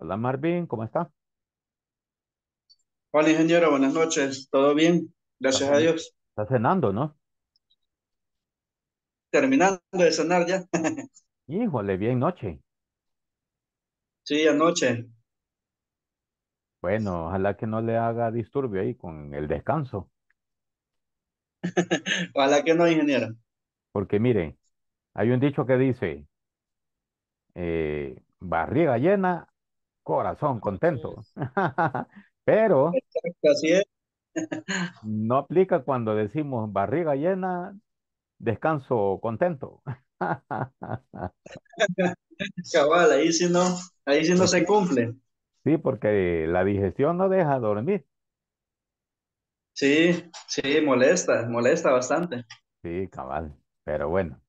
Hola Marvin, ¿cómo está? Hola ingeniero, buenas noches. ¿Todo bien? Está, Gracias a cen- Dios. está cenando, ¿no? Terminando de cenar ya. Híjole, bien noche. Sí, anoche. Bueno, ojalá que no le haga disturbio ahí con el descanso, Ojalá que no, ingeniero. porque mire, hay un dicho que dice, eh, barriga llena, corazón contento. Pero Así es, no aplica cuando decimos barriga llena, descanso contento. cabal, ahí sí no, ahí sí no se cumple. sí, porque la digestión no deja dormir. Sí, sí, molesta, molesta bastante. Sí, cabal. Pero bueno,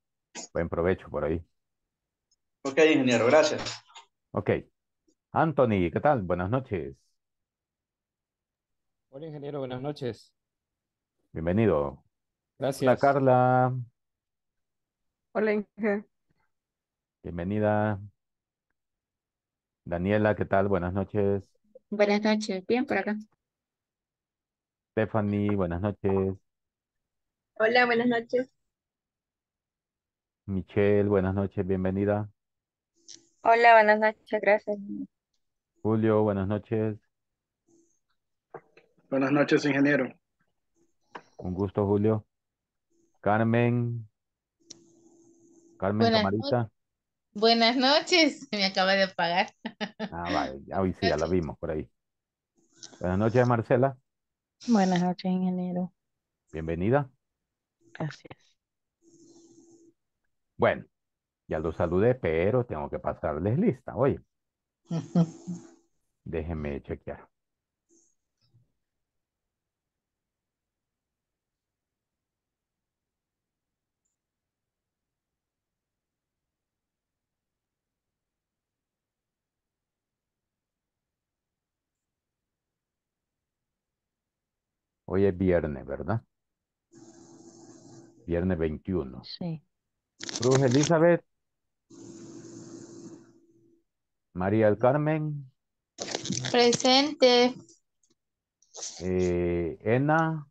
buen provecho por ahí. Ok, ingeniero, gracias. Ok. Anthony, ¿qué tal? Buenas noches. Hola, ingeniero, buenas noches. Bienvenido. Hola Gracias. Carla, Hola, Inge. bienvenida. Daniela, ¿qué tal? Buenas noches. Buenas noches, bien por acá. Stephanie, buenas noches. Hola, buenas noches. Michelle, buenas noches, bienvenida. Hola, buenas noches, gracias. Julio, buenas noches. Buenas noches, ingeniero. Un gusto, Julio. Carmen, Carmen Buenas, no- Camarita. buenas noches, me acaba de apagar. Ah, vale, ya hoy sí, ya la vimos por ahí. Buenas noches, Marcela. Buenas noches, ingeniero. Bienvenida. Gracias. Bueno, ya lo saludé, pero tengo que pasarles lista. Oye, déjenme chequear. Hoy es viernes, ¿verdad? Viernes 21. Sí. Cruz Elizabeth, María del Carmen, Presente, eh, Ena,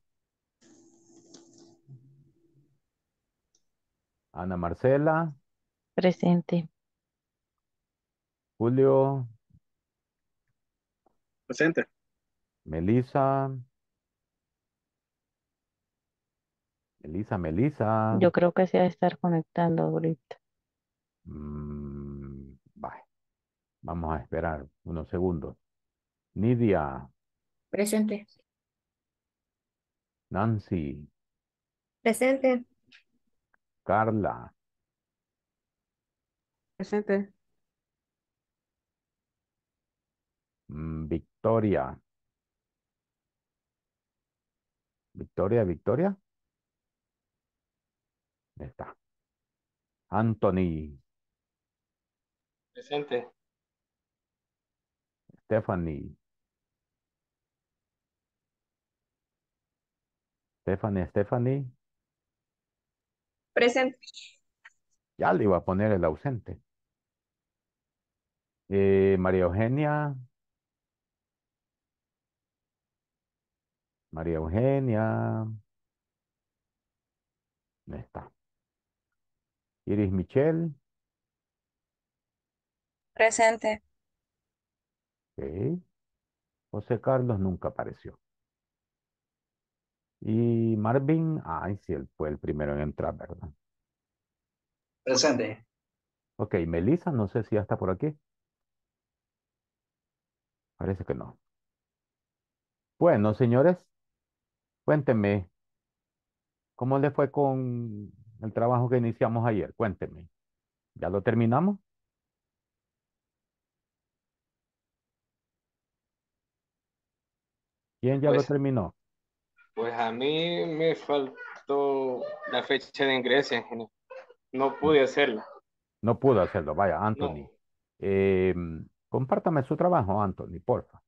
Ana Marcela, Presente. Julio, Presente. Melisa, Melisa, Melisa. Yo creo que se va a estar conectando ahorita. Mm, vamos a esperar unos segundos. Nidia, Presente. Nancy, Presente. Carla, Presente. mm, Victoria. Victoria, Victoria. Ahí está. Anthony, Presente. Stephanie, Stephanie, Stephanie. Presente. Ya le iba a poner el ausente. Eh, María Eugenia. María Eugenia. Ahí está. Iris Michelle. Presente. Ok. José Carlos nunca apareció. Y Marvin, ay, sí, él fue el primero en entrar, ¿verdad? Presente. Ok, Melissa, no sé si ya está por aquí. Parece que no. Bueno, señores, cuéntenme, ¿cómo le fue con el trabajo que iniciamos ayer? Cuéntenme. ¿Ya lo terminamos? ¿Quién ya lo Pues, terminó? pues a mí me faltó la fecha de ingreso, ingeniero. No pude hacerla. No pudo hacerlo. Vaya, No. Anthony. Eh, compártame su trabajo, Anthony, porfa.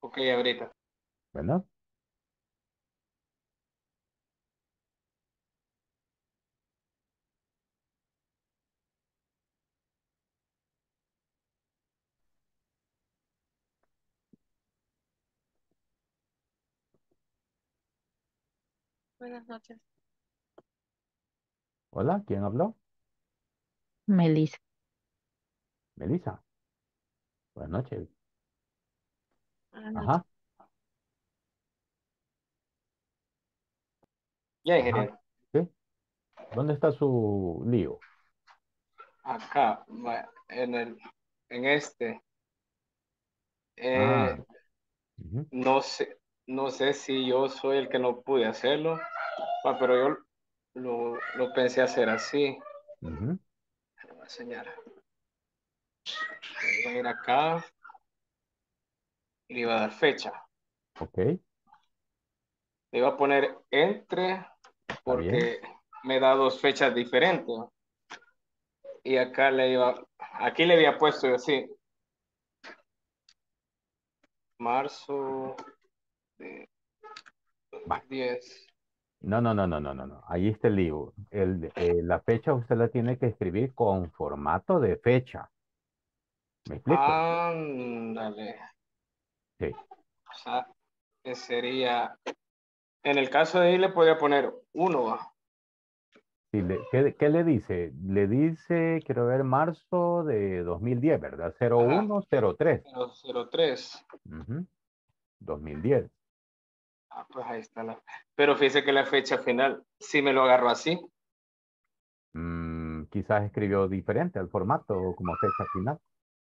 Ok, ahorita. Bueno, Buenas noches. Hola, ¿quién habló? Melissa. Melissa. Buenas noches. Buenas noches. Ajá. Ya, Ajá. ingeniero. ¿Sí? ¿Dónde está su lío? Acá, va, en el, en este. Eh, Ah. Ujú, no sé, no sé si yo soy el que no pude hacerlo, pero yo lo, lo pensé hacer así. ujú. Le voy a enseñar. Voy a ir acá y le iba a dar fecha. Ok, Le iba a poner entre porque me da dos fechas diferentes. Y acá le iba, aquí le había puesto yo así. Marzo 10. No, no, no, no, no, no, no. Ahí está el. El, eh, la fecha usted la tiene que escribir con formato de fecha. ¿Me explico? Ándale. Sí. O sea, que sería, en el caso de ahí le podría poner uno, va. Sí, le- ¿qué, qué le dice? Le dice, quiero ver, marzo de 2010, ¿verdad? 0103. 03. Ujú, 2010. Ah, pues ahí está la. Pero fíjese que la fecha final, sí me lo agarró así. Mm, quizás escribió diferente al formato como fecha final.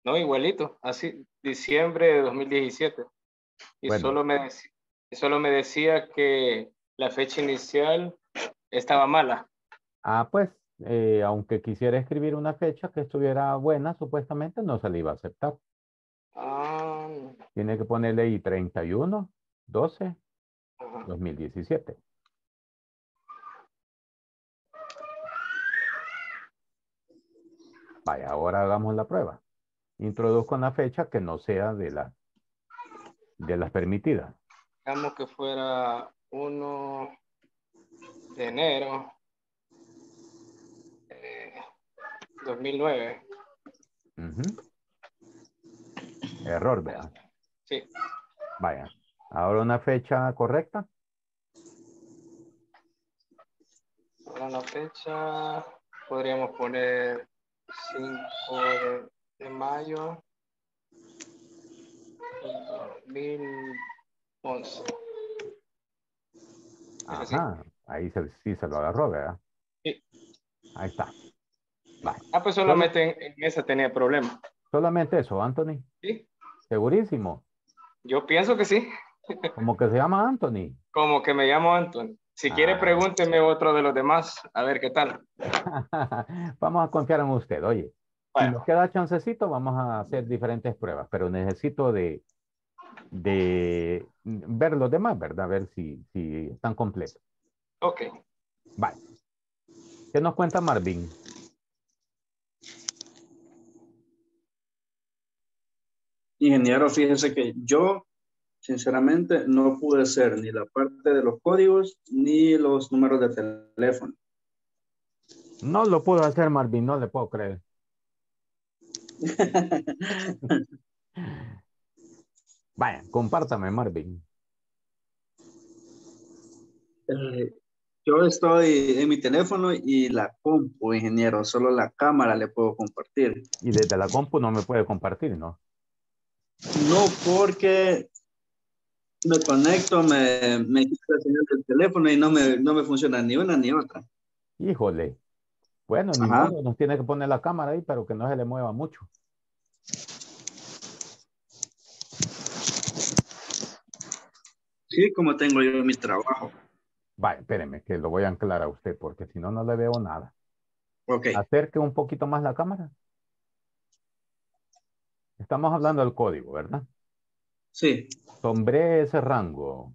No, igualito, así, diciembre de 2017. Y Bueno. solo, me solo me decía que la fecha inicial estaba mala. Ah, pues, eh, aunque quisiera escribir una fecha que estuviera buena, supuestamente no se le iba a aceptar. Ah, Tiene que ponerle ahí 31, 12, ajá. 2017. Vaya, ahora hagamos la prueba. Introduzco una fecha que no sea de, la, de las permitidas. Digamos que fuera 1 de enero eh, 2009. Ujú. Error, vea. Sí, Vaya. Ahora una fecha correcta. Ahora la fecha podríamos poner 5 de, de mayo 2011. Así. Ajá. Ahí se- sí se lo agarró, ¿verdad? Sí. Ahí está. Ah, pues solamente en, en esa tenía problema. Solamente eso, Anthony. Sí, Segurísimo. yo pienso que sí. Como que se llama Anthony. Como que me llamo Anton. Si quiere, Ah. pregúnteme otro de los demás, a ver qué tal. Vamos a confiar en usted, oye. Si Vaya. nos queda chancecito, vamos a hacer diferentes pruebas, pero necesito de, de ver los demás, ¿verdad? A ver si, si están completos. Ok. Vale. ¿Qué nos cuenta Marvin? Ingeniero, fíjese que yo, sinceramente, no pude hacer ni la parte de los códigos ni los números de teléfono. No lo puedo hacer, Marvin, no le puedo creer. Vaya, compártame, Marvin. Eh, yo estoy en mi teléfono y la compu, ingeniero, solo la cámara le puedo compartir. Y desde la compu no me puede compartir, ¿no? No porque me conecto, me, me quita la señal del teléfono y no me, no me funciona ni una ni otra. Híjole. Bueno, ni Ajá. modo, nos tiene que poner la cámara ahí, pero que no se le mueva mucho. Sí, como tengo yo mi trabajo. Vaya, espéreme, que lo voy a anclar a usted, porque si no, no le veo nada. Ok, Acerque un poquito más la cámara. Estamos hablando del código, ¿verdad? Sí, Sombré ese rango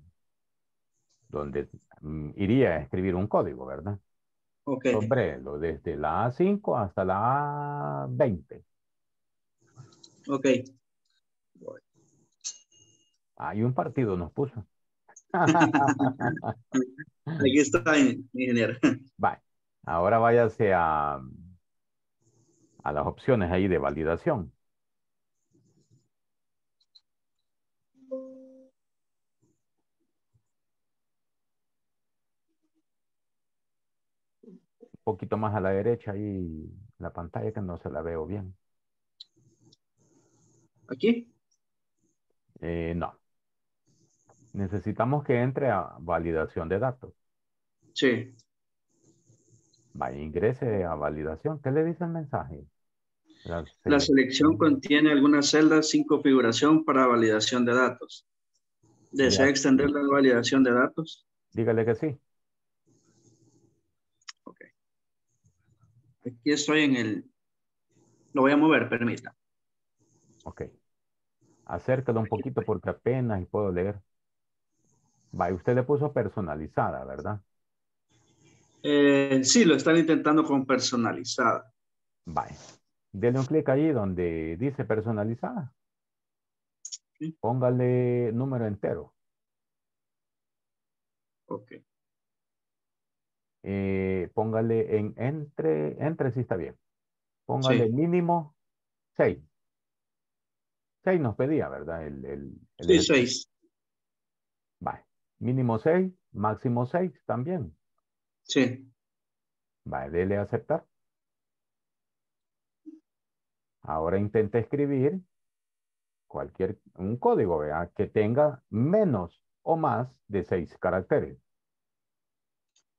donde mm, iría a escribir un código, ¿verdad? ok, Sombrelo desde la A5 hasta la A20. ok. Hay un partido nos puso. Aquí está, ingeniero. Vale. Ahora váyase a, a las opciones ahí de validación. Poquito más a la derecha ahí la pantalla que no se la veo bien. ¿Aquí? Eh, no. Necesitamos que entre a validación de datos. Sí. Vaya, ingrese a validación. ¿Qué le dice el mensaje? La, la selección contiene algunas celdas sin configuración para validación de datos. ¿Desea extender la validación de datos? Dígale que sí. Aquí estoy en el... Lo voy a mover, permita. Ok. Acércalo un poquito porque apenas puedo leer. Vaya, usted le puso personalizada, ¿verdad? Eh, sí, lo están intentando con personalizada. Vaya. Dele un clic ahí donde dice personalizada. Póngale número entero. Ok. Eh, póngale en entre, entre sí está bien. Póngale mínimo 6. 6 nos pedía, ¿verdad? El, el, sí, 6. Vale. Mínimo 6, máximo 6 también. Sí. Vale, dele a aceptar. Ahora intenta escribir cualquier, un código, ¿vea? Que tenga menos o más de seis caracteres.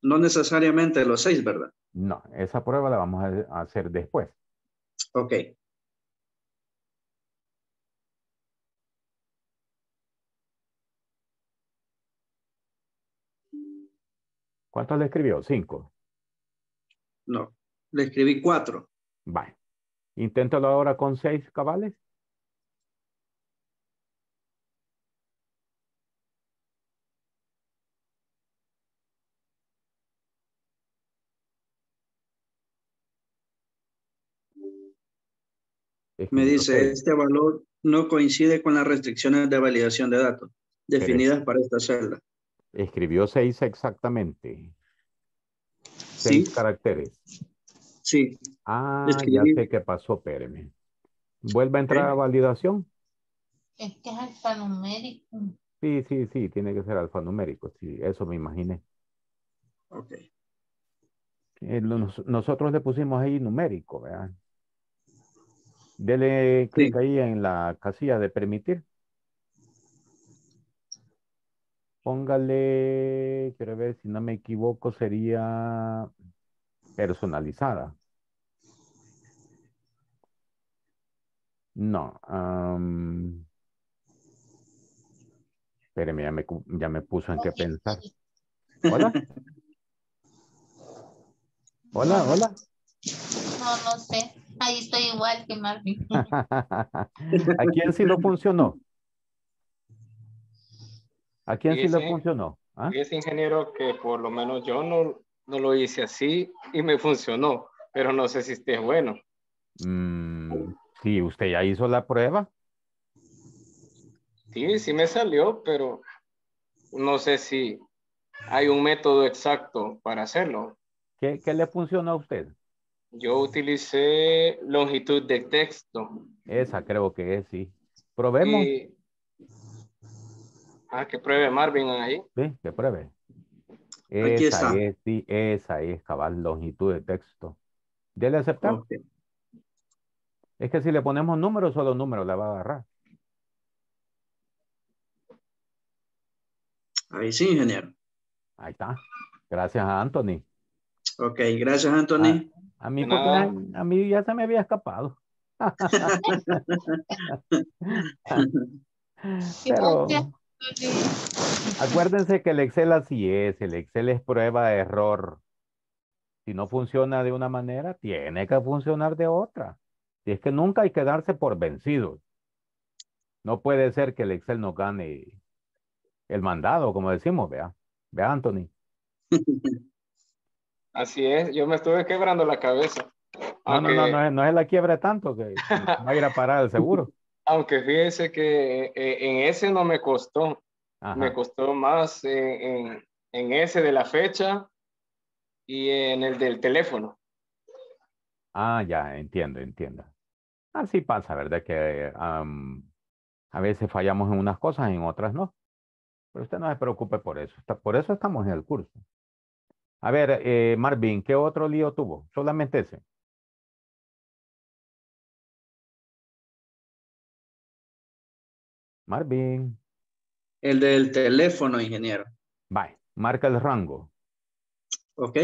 No necesariamente los seis, ¿verdad? No, esa prueba la vamos a hacer después. Ok. ¿Cuántos le escribió? Cinco. No, le escribí cuatro. Vale. Inténtalo ahora con seis cabales. Me dice, este valor no coincide con las restricciones de validación de datos definidas para esta celda. Escribió seis exactamente. Seis caracteres. Sí. Ah, ya sé qué pasó, espéreme. Vuelve a entrar a validación. Es que es alfanumérico. Sí, sí, sí, tiene que ser alfanumérico. Sí, eso me imaginé. Ok. Eh, nosotros le pusimos ahí numérico, ¿verdad? Dele clic ahí en la casilla de permitir. Póngale, quiero ver si no me equivoco, sería personalizada. No. Um, espéreme, ya me, ya me puso en qué pensar. Hola. Hola, hola. No, no sé. Ahí estoy igual que Marvin. ¿A quién sí no funcionó? ¿A quién sí, le funcionó? ¿Ah? Ese ingeniero que por lo menos yo no, no lo hice así y me funcionó, pero no sé si esté bueno. Mm, sí, usted ya hizo la prueba. Sí, sí me salió, pero no sé si hay un método exacto para hacerlo. ¿Qué, qué le funcionó a usted? Yo utilicé longitud de texto. Esa creo que es, sí. Probemos. Ah, que pruebe Marvin ahí. Sí, que pruebe. Esa es, sí, esa es cabal longitud de texto. Dele aceptar. Es que si le ponemos números, solo números le va a agarrar. Ahí sí, ingeniero. Ahí está. Gracias a Anthony. Ok, gracias Anthony. A, mí, a mí ya se me había escapado. Pero acuérdense que el Excel así es, el Excel es prueba de error. Si no funciona de una manera, tiene que funcionar de otra. Y es que nunca hay que darse por vencidos. No puede ser que el Excel no gane el mandado, como decimos, vea. Vea, Anthony. Así es, yo me estuve quebrando la cabeza. No, no, no, no, no es la quiebra tanto que va a ir a parar el seguro. Aunque fíjese que eh, en ese no me costó. Me costó más en, ese de la fecha y en el del teléfono. Ah, ya, entiendo, entiendo. Así pasa, ¿verdad? Que a veces fallamos en unas cosas, y en otras no. Pero usted no se preocupe por eso. por eso estamos en el curso. A ver, eh, Marvin, ¿qué otro lío tuvo? Solamente ese. Marvin. El del teléfono, ingeniero. Bye. Marca el rango. Ok.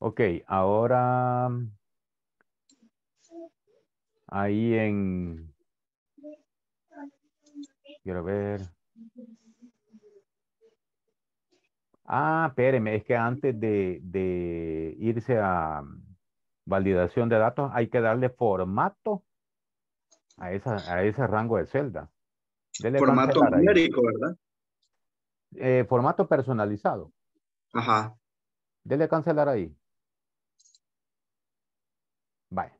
Ok, ahora ahí en... Quiero ver. Ah, espéreme, es que antes de, de irse a validación de datos hay que darle formato a, esa, a ese rango de celda. formato numérico, ¿verdad? Eh, formato personalizado. Ajá. Dele cancelar ahí. Vaya.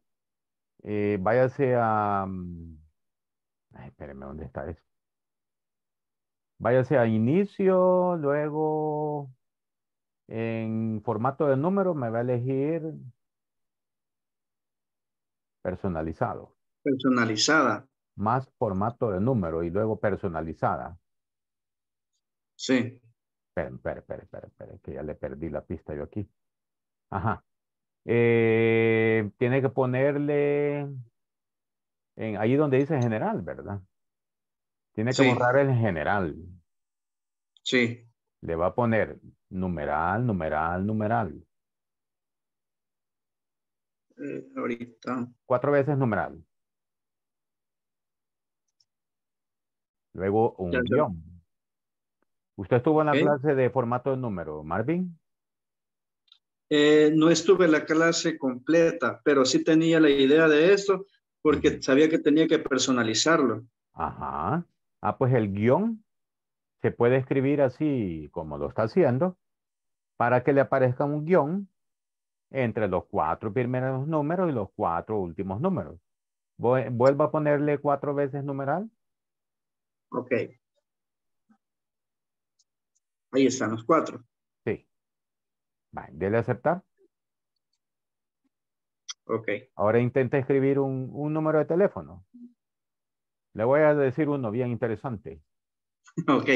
Eh, váyase a... Mm, ay, espéreme, ¿dónde está eso? Váyase a inicio, luego en formato de número me va a elegir personalizado. Personalizada. Más formato de número y luego personalizada. Sí. Espera, espera, espera, espera, que ya le perdí la pista yo aquí. Ajá. Eh, tiene que ponerle en, ahí donde dice general, ¿verdad? Tiene que borrar el general. Sí. Le va a poner numeral, numeral, numeral. Eh, ahorita. Cuatro veces numeral. Luego un guion. ¿Usted estuvo en la clase de formato de número, Marvin? Eh, no estuve en la clase completa, pero sí tenía la idea de esto porque sabía que tenía que personalizarlo. Ajá. Ah, pues el guion se puede escribir así como lo está haciendo para que le aparezca un guion entre los cuatro primeros números y los cuatro últimos números. Vuelvo a ponerle cuatro veces numeral. Ok. Ahí están los cuatro. Sí. Vale, dele aceptar. Ok. Ahora intenta escribir un, un número de teléfono. Le voy a decir uno bien interesante. Ok.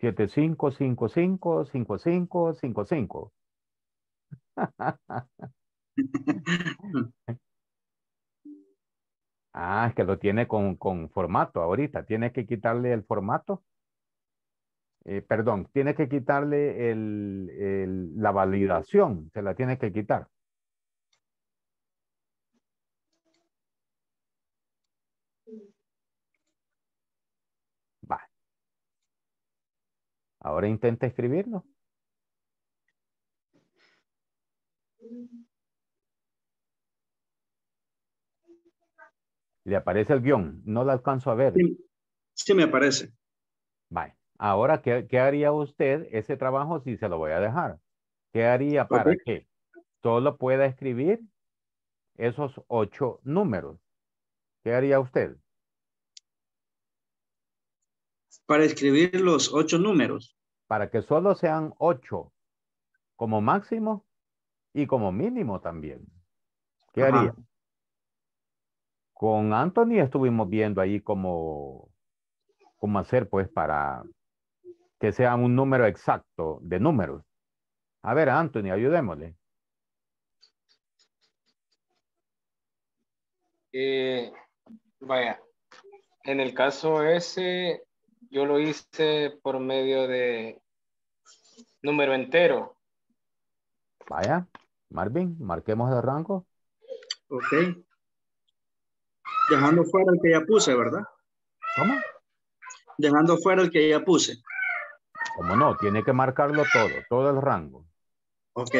75555555. ah, es que lo tiene con, con formato ahorita. Tiene que quitarle el formato. Eh, perdón, tiene que quitarle el, el, la validación. Se la tiene que quitar. Ahora intenta escribirlo. Le aparece el guion. No lo alcanzo a ver. Sí, me aparece. Vale. Ahora, ¿qué, haría usted ese trabajo si se lo voy a dejar? ¿Qué haría para que solo pueda escribir esos ocho números? ¿Qué haría usted? Para escribir los ocho números para que solo sean ocho como máximo y como mínimo también. ¿Qué haría? Con Anthony estuvimos viendo ahí cómo, cómo hacer pues para que sea un número exacto de números. A ver, Anthony, ayudémosle. Eh, vaya, en el caso ese, yo lo hice por medio de número entero. Vaya, Marvin, marquemos el rango. Ok. Dejando fuera el que ya puse, ¿verdad? ¿Cómo? Dejando fuera el que ya puse. ¿Cómo no? Tiene que marcarlo todo, todo el rango. Ok.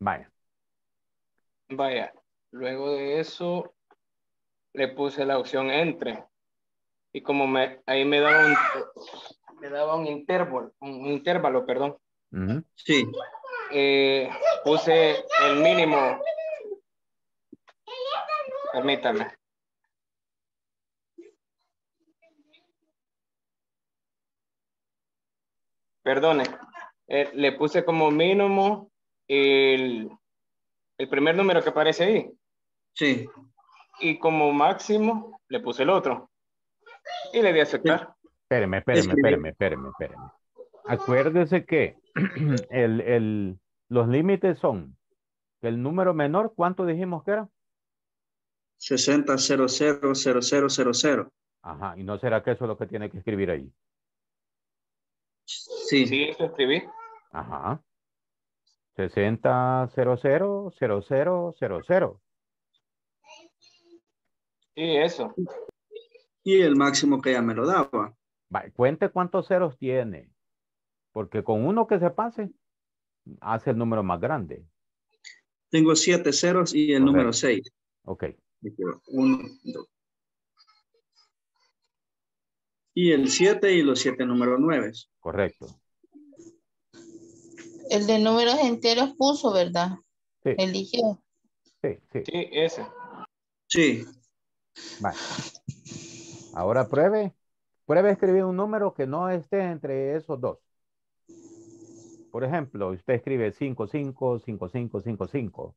Vaya. Vaya. Luego de eso, le puse la opción entre. Y como me, ahí me daba un, me daba un intervalo, un, intervalo, perdón. Sí. Eh, puse el mínimo. Permítame. Perdone. Eh, le puse como mínimo el, el primer número que aparece ahí. Sí. Y como máximo le puse el otro. Y le di a aceptar. Espéreme, espéreme, espéreme, espéreme, espéreme. Acuérdese que el, el, los límites son que el número menor, ¿cuánto dijimos que era? 60 00 00 00. Ajá, y no será que eso es lo que tiene que escribir ahí. Sí. Sí, eso escribí. Ajá. 60 00 00 00. Sí, eso. Y el máximo que ella me lo daba. Va, cuente cuántos ceros tiene. Porque con uno que se pase, hace el número más grande. Tengo siete ceros y el Correcto. número 6. Ok, Uno, dos. Y el 7 y los siete números 9. correcto. El de números enteros puso, ¿verdad? Sí, Eligió. sí, sí. Sí, ese. Sí. Vale. Ahora pruebe. Pruebe escribir un número que no esté entre esos dos. Por ejemplo, usted escribe 5, 5, 5, 5, 5, 5.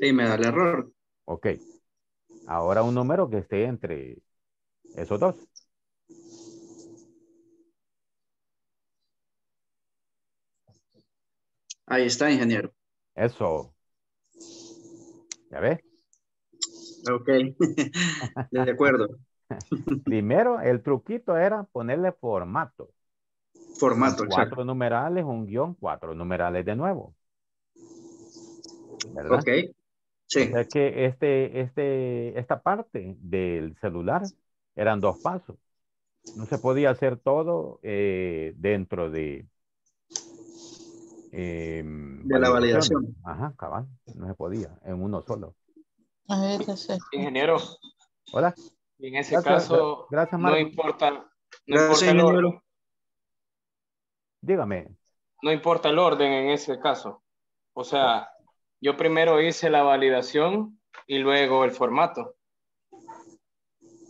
Y me da el error. Ok. Ahora un número que esté entre esos dos. Ahí está, ingeniero. Eso. ¿Ya ves? Ok. de acuerdo. Primero, el truquito era ponerle formato. Formato, exacto. Cuatro numerales, un guion, cuatro numerales de nuevo. ¿Verdad? Ok. Sí. O sea que este, este, esta parte del celular eran dos pasos. No se podía hacer todo eh, dentro de... eh, De la validación. Ajá, cabal. No se podía, en uno solo. A ver qué es esto. Ingeniero, Hola. y en ese Gracias, caso, gracias, no importa, no Gracias, importa el orden. Dígame. No importa el orden en ese caso. O sea, yo primero hice la validación y luego el formato.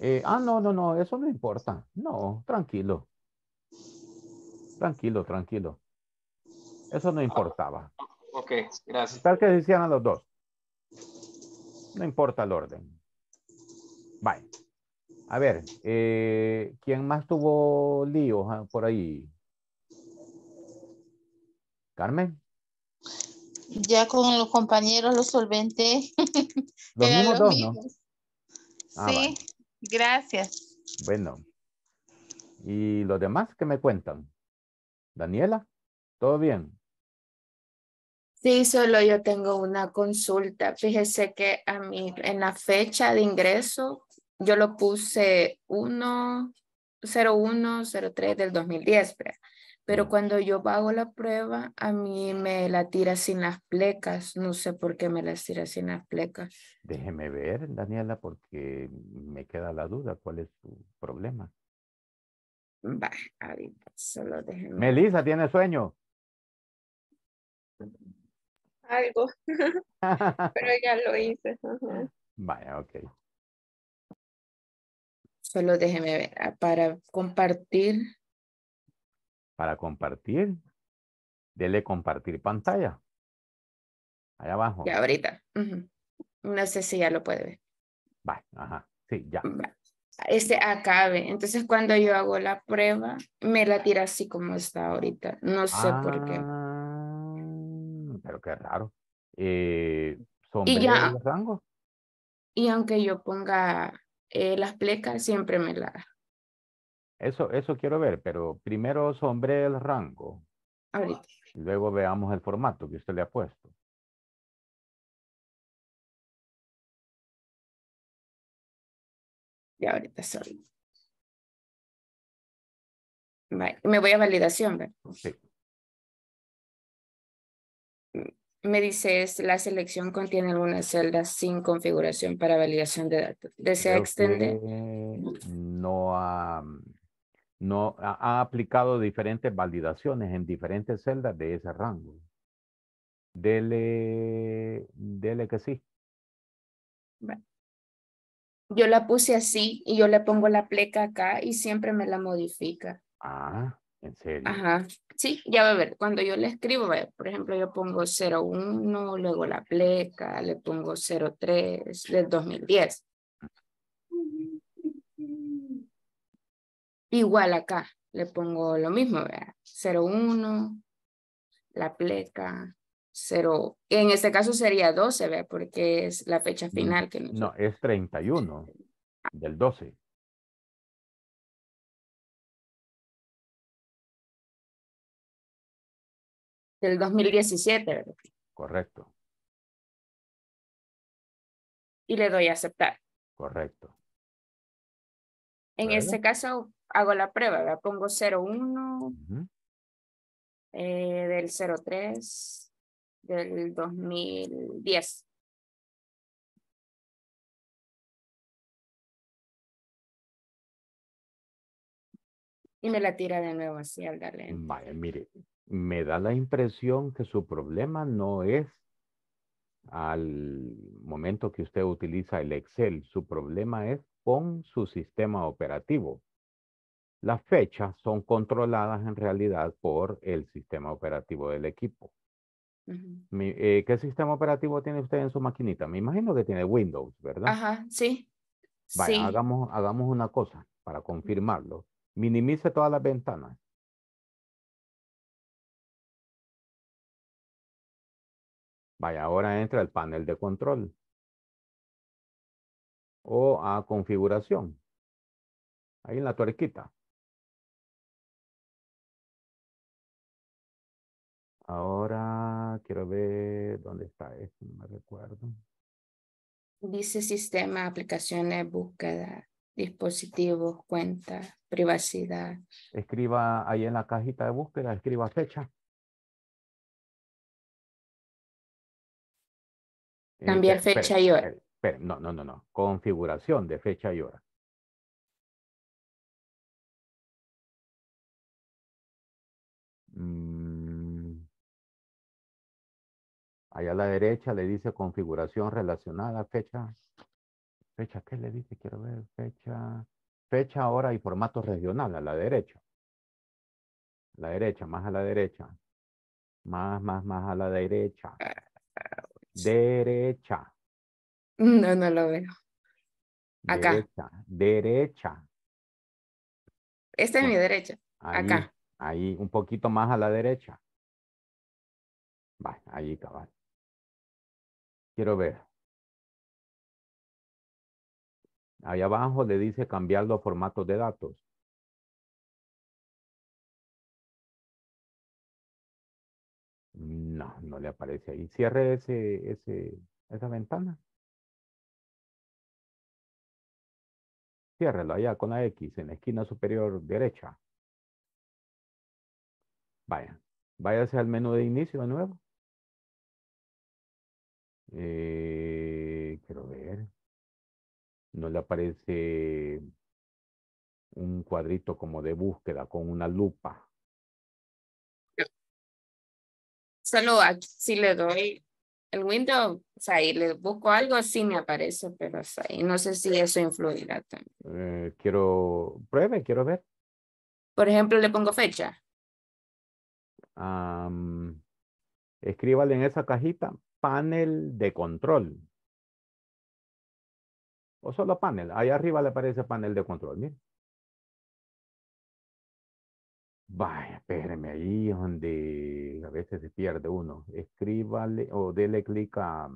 Eh, ah, no, no, no, eso no importa. No, tranquilo. Tranquilo, tranquilo. Eso no importaba. Ok, gracias. Tal que se hicieran los dos. No importa el orden. Bye. A ver, eh, ¿quién más tuvo líos ah, por ahí? Carmen. Ya con los compañeros los solventé. Los Eran mismos los dos, ¿no? Ah, sí, vale. gracias. Bueno. ¿Y los demás qué me cuentan? Daniela, ¿todo bien? Sí, solo yo tengo una consulta. Fíjese que a mí en la fecha de ingreso yo lo puse 1, 01, 03 del 2010, ¿verdad? pero cuando yo hago la prueba, a mí me la tira sin las plecas. No sé por qué me las tira sin las plecas. Déjeme ver, Daniela, porque me queda la duda. ¿Cuál es su problema? Va, ahorita solo déjenme. Melissa, ¿tiene sueño? Algo, pero ya lo hice. ajá. Vaya, ok. Solo déjeme ver ah, para compartir. Para compartir, dele compartir pantalla. Allá abajo. Ya ahorita. No sé si ya lo puede ver. Vaya, ajá. Sí, ya. Va. Este acabe. Entonces cuando yo hago la prueba, me la tira así como está ahorita. No sé por qué. Pero qué raro. Eh, Y ya- ¿Sombrero de rango? Y aunque yo ponga eh, las plecas, siempre me la... Eso, eso quiero ver, pero primero sombre el rango. Ahorita. Luego veamos el formato que usted le ha puesto. Ya ahorita. Va, Me voy a validación, ¿verdad? Sí. Me dice, es, la selección contiene algunas celdas sin configuración para validación de datos. ¿Desea extender? no ha, no ha, ha aplicado diferentes validaciones en diferentes celdas de ese rango. Dele, dele que sí. Yo la puse así y yo le pongo la pleca acá y siempre me la modifica. Ah, ¿En serio? Ajá, sí, ya va a ver, cuando yo le escribo, vaya, por ejemplo, yo pongo 01, luego la pleca, le pongo 03 del 2010. Igual acá, le pongo lo mismo, vea, 01, la pleca, 0, en este caso sería 12, vea, porque es la fecha final que No, nosotros- es 31 del 12. Del 2017, ¿verdad? Correcto, Y le doy a aceptar. correcto. En este caso, hago la prueba, ¿verdad? Pongo 01, Ujú. eh, del 03 del 2010. Y me la tira de nuevo así al darle. Vaya, mire, me da la impresión que su problema no es al momento que usted utiliza el Excel. Su problema es con su sistema operativo. Las fechas son controladas en realidad por el sistema operativo del equipo. Mi- eh, ¿Qué sistema operativo tiene usted en su maquinita? Me imagino que tiene Windows, ¿verdad? Ajá, sí. Vaya, sí. hagamos, hagamos una cosa para confirmarlo. Minimice todas las ventanas. Vaya, ahora entra el panel de control. O a configuración. Ahí en la tuerquita. Ahora quiero ver dónde está esto, no me recuerdo. Dice sistema, aplicaciones, búsqueda, dispositivos, cuenta, privacidad. Escriba ahí en la cajita de búsqueda, escriba fecha. Cambiar espere, fecha y hora. espere, No, no, no, no. Configuración de fecha y hora. Mm. Allá a la derecha le dice configuración relacionada, fecha. Fecha, ¿qué le dice? Quiero ver, fecha. Fecha, hora y formato regional a la derecha. La derecha, más a la derecha. Más, más, más a la derecha. Derecha. No, no lo veo. Acá. Derecha. Derecha. Esta es mi derecha. Ahí, Acá. ahí, un poquito más a la derecha. Va, ahí cabal. Quiero ver. Ahí abajo le dice cambiar los formatos de datos. No, no le aparece ahí. Cierre ese, ese, esa ventana. Ciérrelo allá con la X en la esquina superior derecha. Vaya. Váyase al menú de inicio de nuevo. Eh, quiero ver. No le aparece un cuadrito como de búsqueda con una lupa. Solo aquí, si le doy el window, o sea, y le busco algo, sí me aparece, pero o sea, y no sé si eso influirá también. Eh, quiero, pruebe, quiero ver. Por ejemplo, le pongo fecha. Am, escríbale en esa cajita panel de control. O solo panel. Ahí arriba le aparece panel de control. Mire. Vaya, espéreme ahí donde a veces se pierde uno. Escríbale o dele clic a,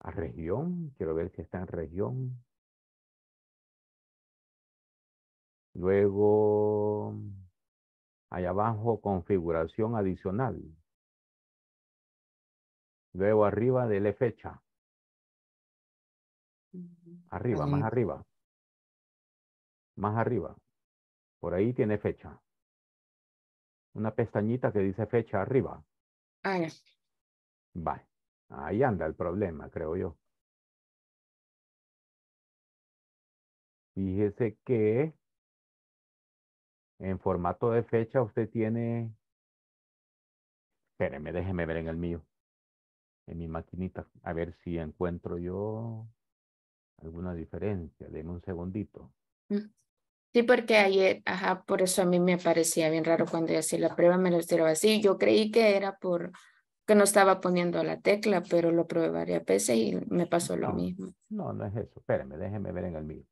a región. Quiero ver si está en región. Luego, allá abajo, configuración adicional. Luego arriba, dele fecha. Arriba, más arriba. Más arriba. Por ahí tiene fecha. Una pestañita que dice fecha arriba. Ah. Ahí anda el problema, creo yo. Fíjese que en formato de fecha usted tiene... Espéreme, déjeme ver en el mío. En mi maquinita. A ver si encuentro yo alguna diferencia. Deme un segundito. Mm. Sí, porque ayer, ajá, por eso a mí me parecía bien raro cuando yo hacía la prueba, me lo tiraba así. Yo creí que era por que no estaba poniendo la tecla, pero lo probé varias veces y me pasó lo No. mismo. No, no es eso. Espérenme, déjenme ver en el mío.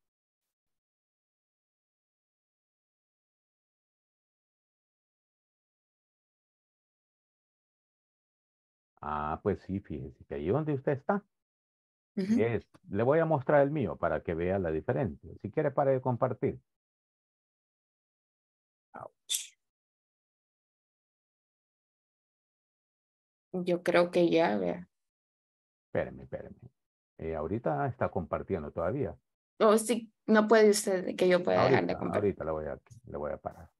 Ah, pues sí, fíjese que ahí donde usted está, es, le voy a mostrar el mío para que vea la diferencia. Si quiere, para de compartir. Yo creo que ya, vea. Espérenme, espérenme. Eh, ahorita está compartiendo todavía. O sí, no puede usted que yo pueda dejar de Ahorita, compartir. ahorita le voy a, le voy a parar.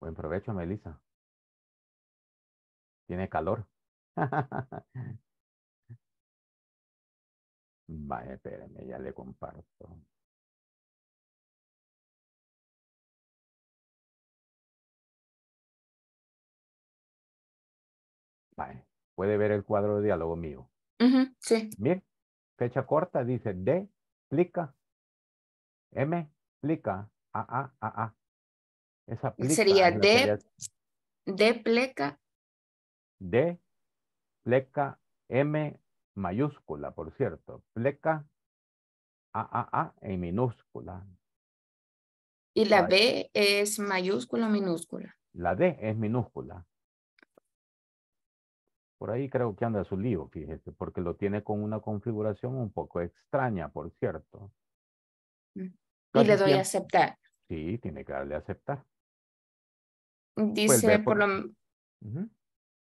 Buen provecho, Melissa. Tiene calor. Vaya, espérenme, ya le comparto. Puede ver el cuadro de diálogo mío. Sí, Mire, fecha corta, dice D, plica, M, plica, A, A, A, A. Esa plica Sería D. de pleca, D, pleca, M mayúscula, por cierto. Pleca, A, A, A en minúscula. y la. B es mayúscula o minúscula. La D es minúscula. Por ahí creo que anda su lío, fíjese, porque lo tiene con una configuración un poco extraña, por cierto. Mm. Y Casi le doy a aceptar. Sí, tiene que darle a aceptar. Dice B por por- lo,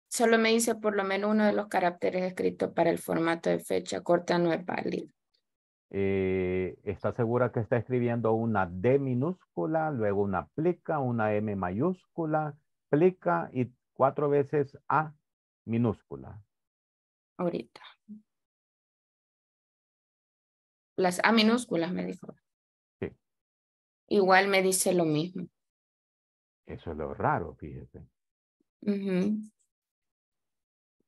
solo me dice por lo menos uno de los caracteres escritos para el formato de fecha corta no es válido. Eh, ¿Está segura que está escribiendo una D minúscula, luego una plica, una M mayúscula, plica y cuatro veces A minúscula? ahorita. Las A minúsculas me dijo. Sí. Igual me dice lo mismo. Eso es lo raro, fíjese.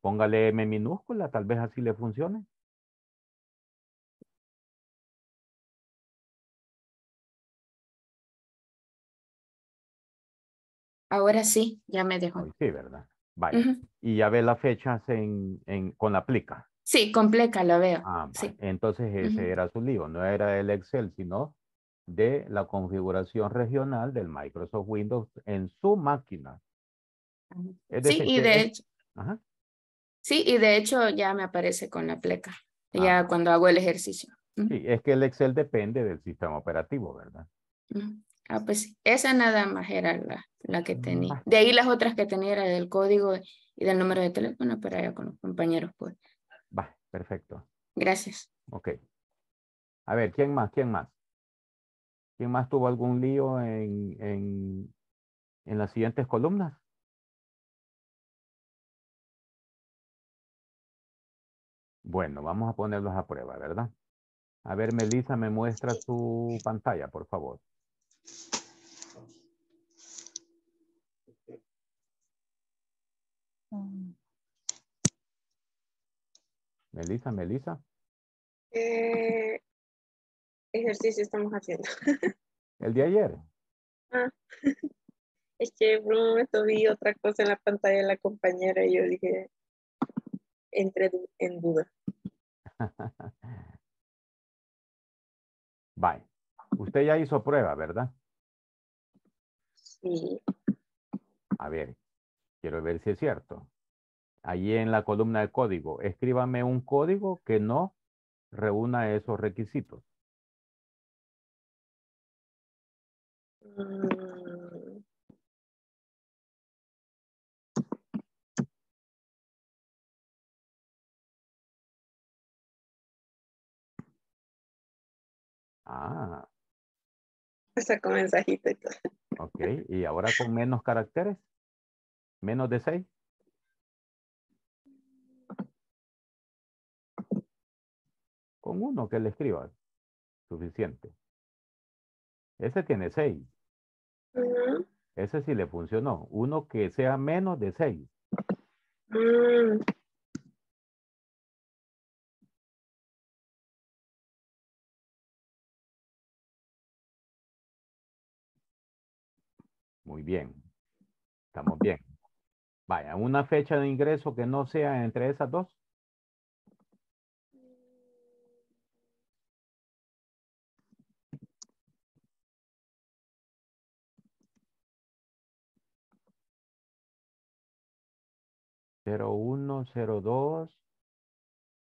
Póngale M minúscula, tal vez así le funcione. Ahora sí, ya me dejó. Sí, ¿verdad? Ujú. Y ya ve las fechas en, en, con la plica. Sí, compleja la veo. Ah, sí. vaya. Entonces ese era su lío. No era el Excel, sino de la configuración regional del Microsoft Windows en su máquina. Sí, y de es- hecho, Ajá. sí, y de hecho ya me aparece con la pleca. Ah, Ya cuando hago el ejercicio. Sí, es que el Excel depende del sistema operativo, ¿verdad? Ah, pues esa nada más era la, la que tenía. va. De ahí las otras que tenía era del código y del número de teléfono, pero ya con los compañeros, pues. Va, perfecto. Gracias. Ok. A ver, ¿quién más? ¿Quién más? ¿Quién más tuvo algún lío en, en, en las siguientes columnas? Bueno, vamos a ponerlos a prueba, ¿verdad? A ver, Melissa, me muestra su pantalla, por favor. Mm, Melissa, Melissa. ¿Qué ejercicio estamos haciendo? El de ayer. Es que por un momento vi otra cosa en la pantalla de la compañera y yo dije, entré en duda. Bye. Usted ya hizo prueba, ¿verdad? Sí, A ver, quiero ver si es cierto. Allí en la columna de código, escríbame un código que no reúna esos requisitos. Mm, Ah, sacó mensajito y todo. ok. Y ahora con menos caracteres. Menos de seis. Con uno que le escriba. Suficiente. Ese tiene seis. Ese sí le funcionó. Uno que sea menos de seis. Mm, Muy bien. Estamos bien. Vaya, una fecha de ingreso que no sea entre esas dos. Cero uno, cero dos.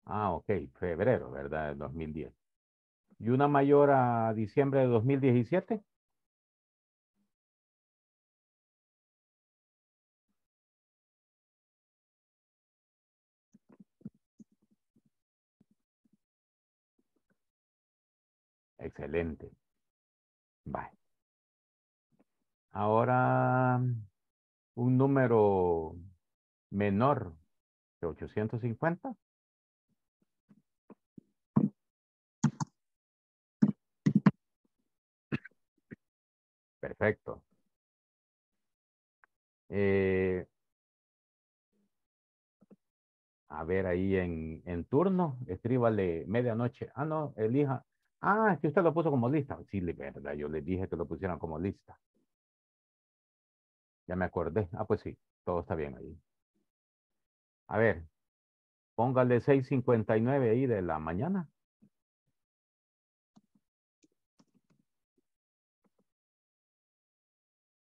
Ah, ok, febrero, ¿verdad? Del 2010. ¿Y una mayor a diciembre de 2017? Excelente. Bye. Ahora, un número menor de 850. Perfecto. Eh, a ver, ahí en, en turno, escríbale medianoche. Ah, no, elija. Ah, es que usted lo puso como lista. Sí, le- verdad, yo le dije que lo pusieran como lista. Ya me acordé. Ah, pues sí, todo está bien ahí. A ver, póngale 6.59 ahí de la mañana.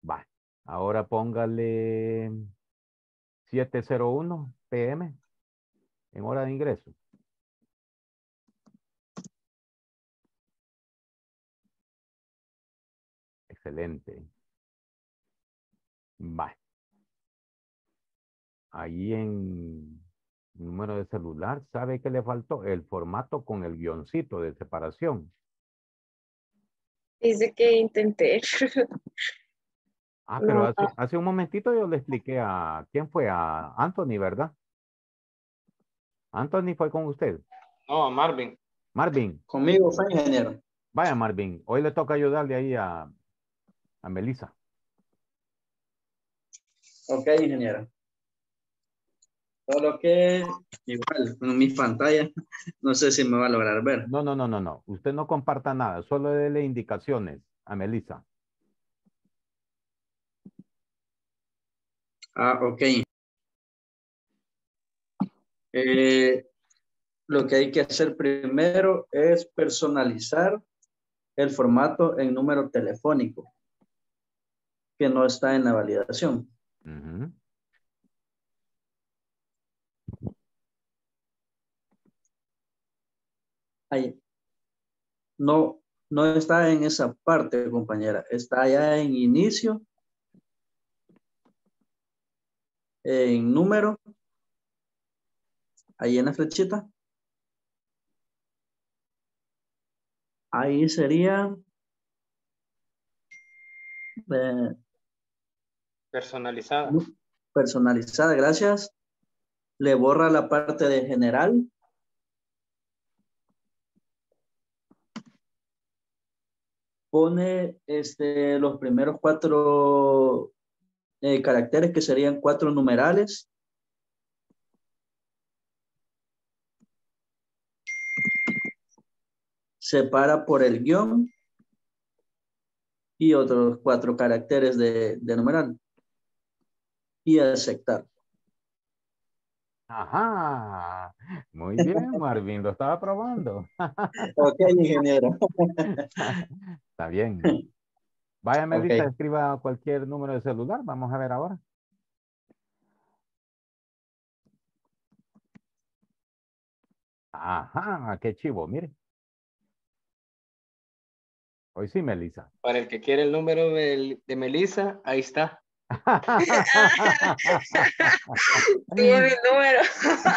Va. Ahora póngale 7.01 pm en hora de ingreso. Excelente. Va. Ahí en número de celular, ¿sabe qué le faltó? El formato con el guioncito de separación. Dice que intenté. Ah, pero No. hace, hace un momentito yo le expliqué a, ¿quién fue? A Anthony, ¿verdad? Anthony fue con usted. No, Marvin. Marvin, Conmigo fue ingeniero. vaya Marvin, hoy le toca ayudarle ahí a, a Melissa. Ok, ingeniero. Solo que igual, con mi pantalla, no sé si me va a lograr ver. No, no, no, no, no. Usted no comparta nada, solo dele indicaciones a Melissa. Ah, ok. Eh, lo que hay que hacer primero es personalizar el formato en número telefónico, que no está en la validación. Ahí. No, no está en esa parte, compañera. Está allá en inicio. En número. Ahí en la flechita. Ahí sería. eh, Personalizada. personalizada, gracias. Le borra la parte de general. Pone este, los primeros cuatro eh, caracteres que serían cuatro numerales. Separa por el guion y otros cuatro caracteres de, de numeral. Y aceptar. Ajá. Muy bien, Marvin, lo estaba probando. Ok, ingeniero. Está bien. Vaya, Melissa, Ok. escriba cualquier número de celular. Vamos a ver ahora. Ajá, qué chivo, mire. Hoy sí, Melissa. Para el que quiere el número de, de Melissa, ahí está. Tiene mi número.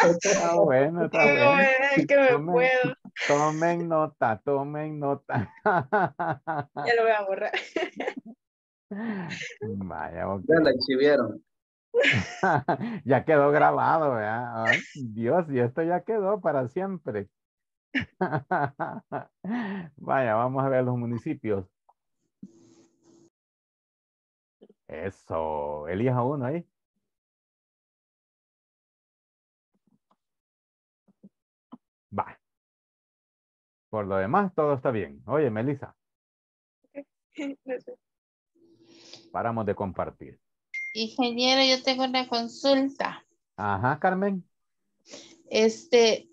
Está bueno, está ¿Cómo bueno. es que me Tomen, puedo? tomen nota, tomen nota. Ya lo voy a borrar. Vaya, ok. Ya la exhibieron. ya quedó grabado, ¿verdad? Ay, Dios, y esto ya quedó para siempre. Vaya, vamos a ver los municipios. Eso, elija uno ahí. Va. Por lo demás, todo está bien. Oye, Melissa, No sé. Paramos de compartir. Ingeniero, yo tengo una consulta. Ajá, Carmen. Este,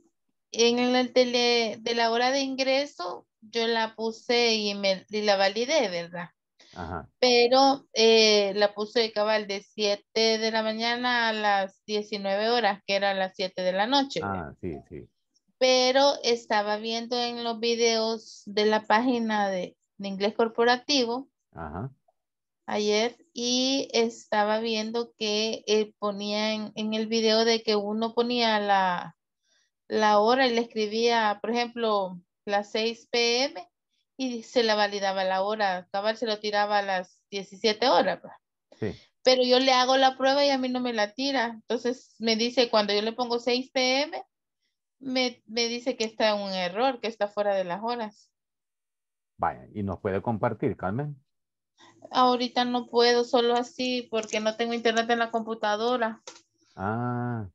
en el tele de la hora de ingreso, yo la puse y, me, y la validé, ¿verdad? Ajá. Pero eh, la puse de cabal de 7 de la mañana a las 19 horas, que era las 7 de la noche. Ah, sí, sí. Pero estaba viendo en los videos de la página de, de inglés corporativo Ajá. ayer y estaba viendo que eh, ponían en el video de que uno ponía la, la hora y le escribía, por ejemplo, las 6 pm y se la validaba la hora, cabal se lo tiraba a las 17 horas. pues. Sí. Pero yo le hago la prueba y a mí no me la tira. Entonces me dice, cuando yo le pongo 6 pm, me, me dice que está en un error, que está fuera de las horas. Vaya, y nos puede compartir, Carmen. Ahorita no puedo, solo así, porque no tengo internet en la computadora. Ah.